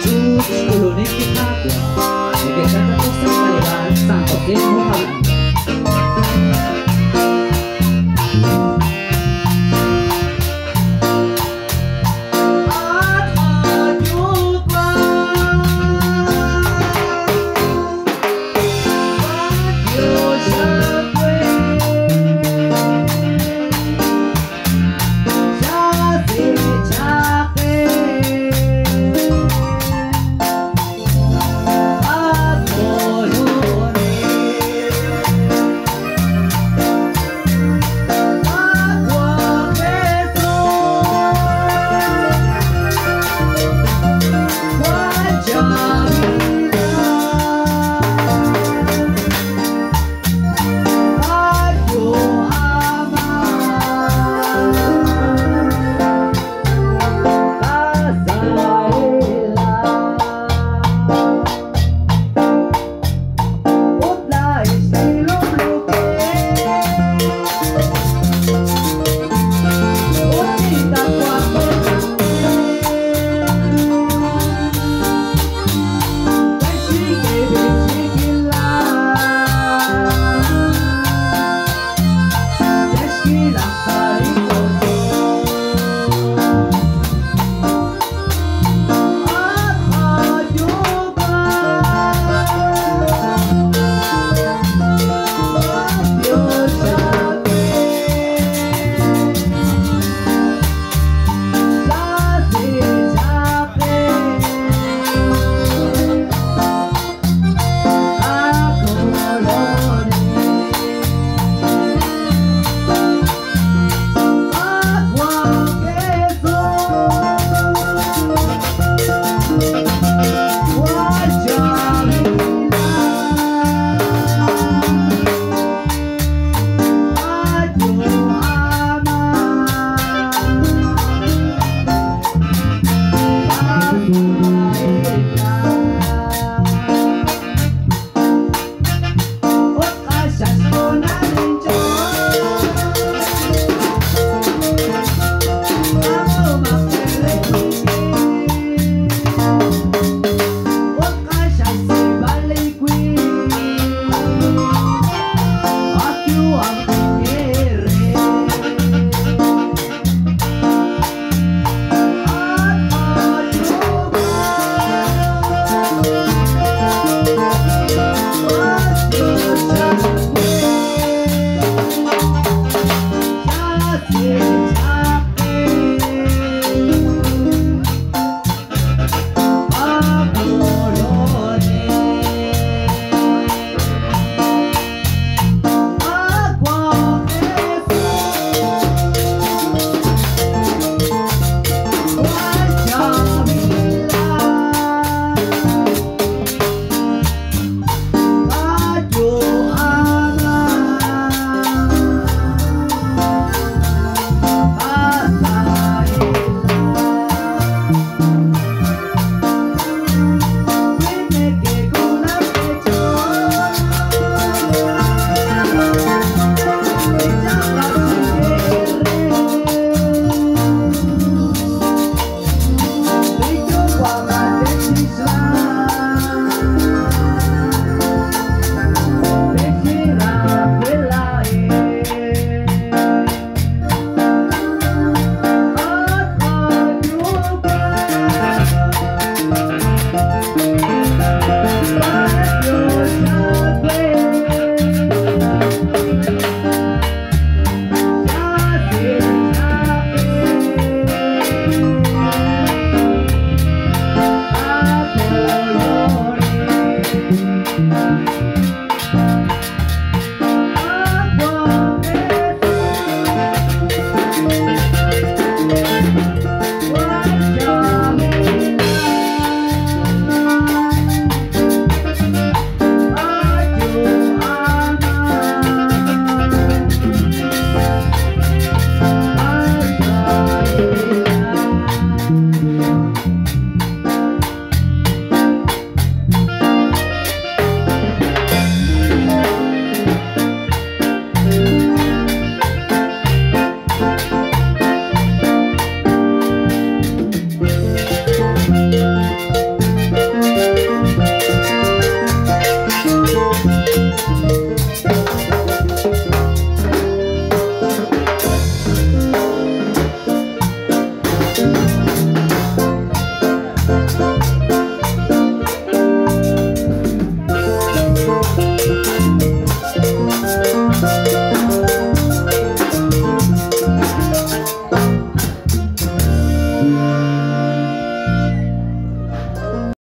Dicuci kulone kita kuat Ege kata kosa kalebar Santo temo halang